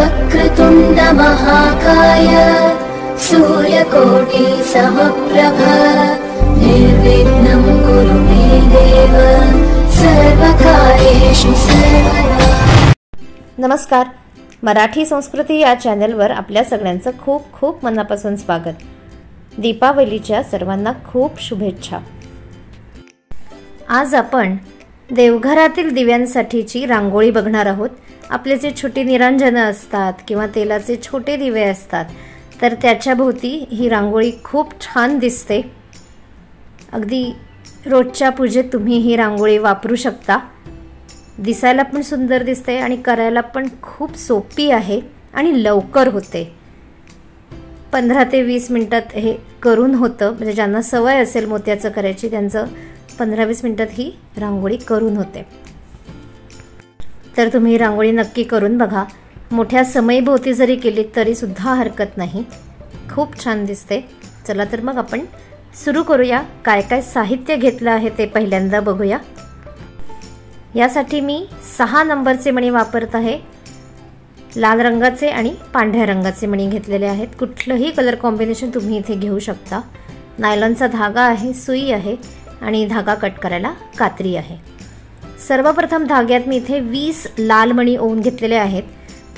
वक्रतुण्डमहाकाय सूर्यकोटि समप्रभ निर्विघ्नं कुरु मे देव सर्वकार्येषु सर्वदा। नमस्कार. मराठी संस्कृती या चॅनलवर आपल्या सगळ्यांचं खूप खूप मनापासून स्वागत. दीपावलीच्या सर्वांना खूप शुभेच्छा. आज आपण देवघरातील दिव्यांसाठीची रांगोळी बघणार आहोत. आपले जे छोटी निरांजनं असतात किंवा तेलाचे छोटे दिवे असतात तर त्याच्या भोवती ही रांगोळी खूप छान दिसते. अगदी रोजच्या पूजेत तुम्ही ही रांगोळी वापरू शकता. दिसायला पण सुंदर दिसते आणि करायला पण खूप सोपी आहे आणि लवकर होते. पंधरा ते वीस मिनटात हे करून होतं. म्हणजे ज्यांना सवय असेल मोत्याचं करायची त्यांचं पंधरा वीस मिनटात ही रांगोळी करून होते. तर तुम्ही रांगोळी नक्की करून बघा. मोठ्या समयभोवती जरी केली तरीसुद्धा हरकत नाही. खूप छान दिसते. चला तर मग आपण सुरू करूया. काय काय साहित्य घेतलं आहे ते पहिल्यांदा बघूया. यासाठी मी सहा नंबरचे मणी वापरत आहे. लाल रंगाचे आणि पांढऱ्या रंगाचे मणी घेतलेले आहेत. कुठलंही कलर कॉम्बिनेशन तुम्ही इथे घेऊ शकता. नायलॉनचा धागा आहे सुई आहे आणि धागा कट करायला कात्री आहे. सर्वप्रथम धाग्यात मी इथे वीस लाल मणी ओवून घेतलेले आहेत.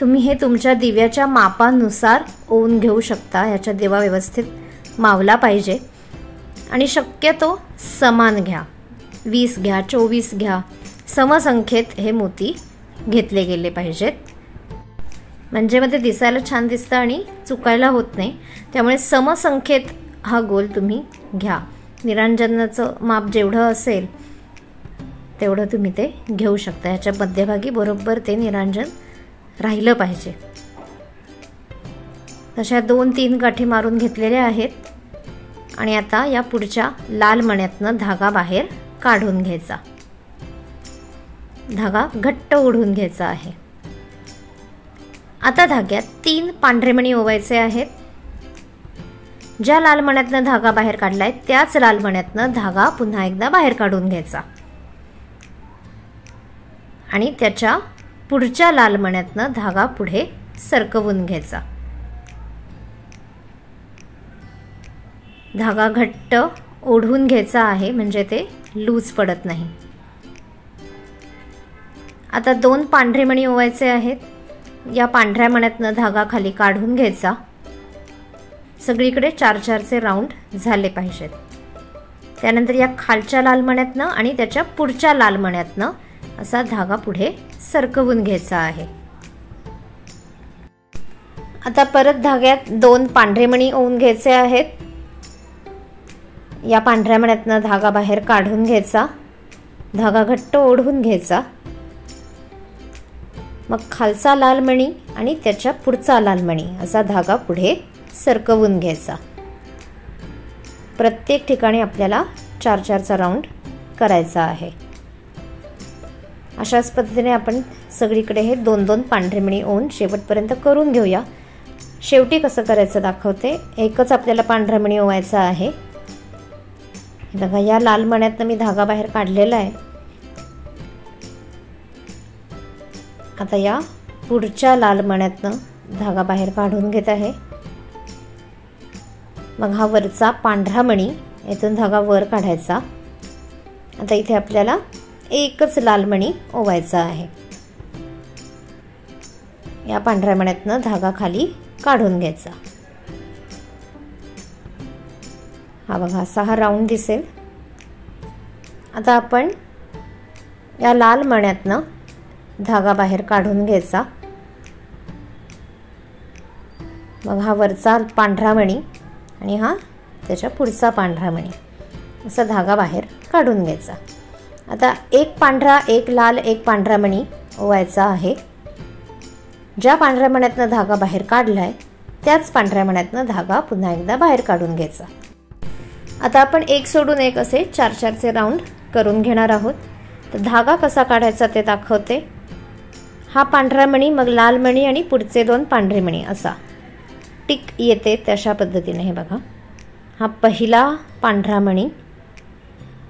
तुम्ही हे तुमच्या दिव्याच्या मापानुसार ओवून घेऊ शकता ह्याच्या दिवा व्यवस्थित मावला पाहिजे. आणि शक्यतो समान घ्या. वीस घ्या चोवीस घ्या. समसंख्येत हे मोती घेतले गेले पाहिजेत. म्हणजे मग ते दिसायला छान दिसतं आणि चुकायला होत नाही. त्यामुळे समसंख्येत हा गोल तुम्ही घ्या. निरांजनाचं माप जेवढं असेल तेवढं तुम्ही ते घेऊ शकता. ह्याच्या मध्यभागी बरोबर ते निरांजन राहिलं पाहिजे. तशा दोन तीन गाठी मारून घेतलेल्या आहेत. आणि आता या पुढच्या लाल मण्यातनं धागा बाहेर काढून घ्यायचा. धागा घट्ट ओढून घ्यायचा आहे. आता धाग्यात तीन पांढरे मणी ओवायचे आहेत. ज्या लाल मण्यातनं धागा बाहेर काढलाय त्याच लाल मण्यातनं धागा पुन्हा एकदा बाहेर काढून घ्यायचा. आणि त्याच्या पुढच्या लाल मण्यातनं धागा पुढे सरकवून घ्यायचा. धागा घट्ट ओढून घ्यायचा आहे म्हणजे ते लूज पडत नाही. आता दोन पांढरे मणी ओवायचे आहेत. या पांढऱ्या मण्यातनं धागा खाली काढून घ्यायचा. सगळीकडे चार चारचे राऊंड झाले पाहिजेत. त्यानंतर या खालच्या लाल मण्यातनं आणि त्याच्या पुढच्या लाल मण्यातनं असा धागा पुढे सरकवून घ्यायचा आहे. आता परत धाग्यात दोन पांढरे मणी ओवून घ्यायचे आहेत. या पांढऱ्या मण्यातनं धागा बाहेर काढून घ्यायचा. धागा घट्ट ओढून घ्यायचा. मग खालचा लाल मणी आणि त्याच्या पुढचा लाल मणी असा धागा पुढे सरकवून घ्यायचा. प्रत्येक ठिकाणी आपल्याला चार चारचा राऊंड करायचा आहे. अशाच पद्धतीने आपण सगळीकडे हे दोन दोन पांढरेमणी ओन शेवटपर्यंत करून घेऊया. शेवटी कसं करायचं दाखवते. एकच आपल्याला पांढरामणी ओवायचा आहे. बघा या लाल मण्यातनं मी धागा बाहेर काढलेला आहे. आता या पुढच्या लाल मण्यातनं धागा बाहेर काढून घेत आहे. मग हा वरचा पांढरा मणी येथून धागा वर काढायचा. आता इथे आपल्याला एकच लाल मणी ओवायचा आहे. या पांढऱ्या मण्यातनं धागा खाली काढून घ्यायचा. हा बघा असा हा राऊंड दिसेल. आता आपण या लाल मण्यातनं धागा बाहेर काढून घ्यायचा. मग हा वरचा पांढरा मणी आणि हा त्याच्या पुढचा पांढरा मणी. असा धागा बाहेर काढून घ्यायचा. आता एक पांढरा एक लाल एक पांढरा मणी ओवायचा आहे. ज्या पांढऱ्या मण्यातनं धागा बाहेर काढला आहे त्याच पांढऱ्या मण्यातनं धागा पुन्हा एकदा बाहेर काढून घ्यायचा. आता आपण एक सोडून एक असे चार चारचे राऊंड करून घेणार आहोत. तर धागा कसा काढायचा ते दाखवते. हा पांढरा मणी मग लाल मणी आणि पुढचे दोन पांढरे मणी असा. टिक येते तशा पद्धतीने हे बघा. हा पहिला पांढरा मणी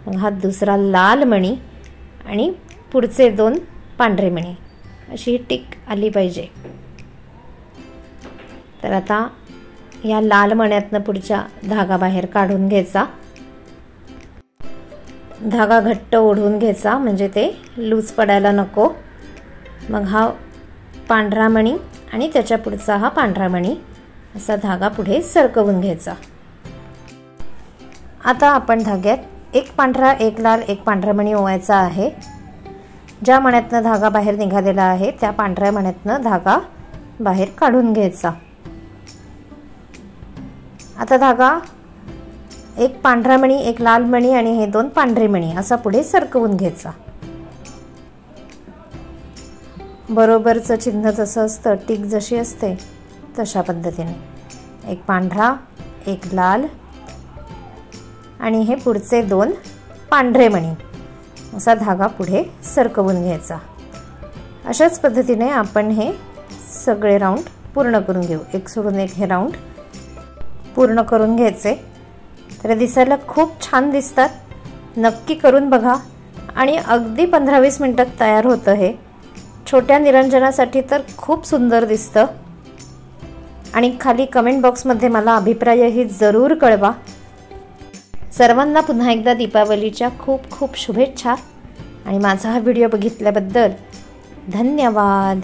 मग हा दुसरा लाल मणी आणि पुढचे दोन पांढरे मणी. अशी ही टिक आली पाहिजे. तर आता या लाल मण्यातनं पुढच्या धागा बाहेर काढून घ्यायचा. धागा घट्ट ओढून घ्यायचा म्हणजे ते लूज पडायला नको. मग हा पांढरा मणी आणि त्याच्या पुढचा हा पांढरा मणी असा धागा पुढे सरकवून घ्यायचा. आता आपण धाग्यात एक पांढरा एक लाल एक पांढरा मणी ओवायचा आहे. ज्या मण्यातनं धागा बाहेर निघालेला आहे त्या पांढऱ्या मण्यातनं धागा बाहेर काढून घ्यायचा. आता धागा एक पांढरा मणी एक लाल मणी आणि हे दोन पांढरे मणी असा पुढे सरकवून घ्यायचा. बरोबरचं चिन्ह जसं असतं टीक जशी असते तशा पद्धतीने. एक पांढरा एक लाल आणि हे पुढचे दोन पांढरे मणी. असा धागा पुढे सरकवून घ्यायचा. अशाच पद्धतीने आपण हे सगळे राऊंड पूर्ण करून घेऊ. एक सोडून एक हे राऊंड पूर्ण करून घ्यायचे. तर दिसायला खूप छान दिसतात. नक्की करून बघा. आणि अगदी पंधरा वीस मिनटात तयार होतं हे. छोट्या निरंजनासाठी तर खूप सुंदर दिसतं. आणि खाली कमेंट बॉक्समध्ये मला अभिप्रायही जरूर कळवा. सर्वांना पुन्हा एकदा दीपावलीच्या खूप खूप शुभेच्छा. आणि माझा हा व्हिडिओ बघितल्याबद्दल धन्यवाद.